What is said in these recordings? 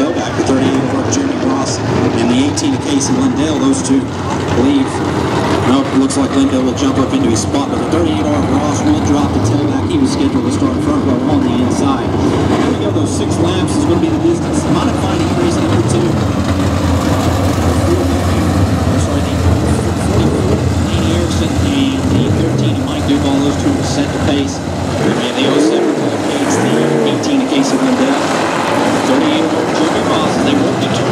tailback, the 38 for Jeremy Cross and the 18 of Casey Lindell. Those two leave. Nope, looks like Lindell will jump up into his spot, but the 38 R Cross will drop the tailback. He was scheduled to start front row on the inside. There we go, those six laps is going to be the Ross. They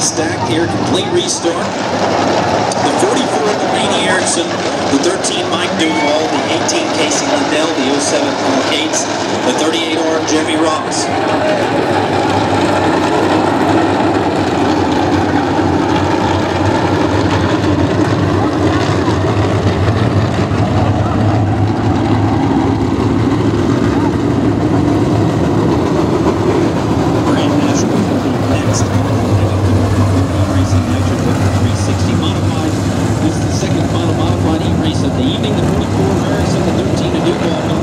restack here, complete restart. The 44 of Laney Erickson, the 13 Mike Duval, the 18 Casey Lindell, the 07 Paul Cates, the 38 R Jimmy the evening. The 44 Harrison, the 13 of Duval going to lead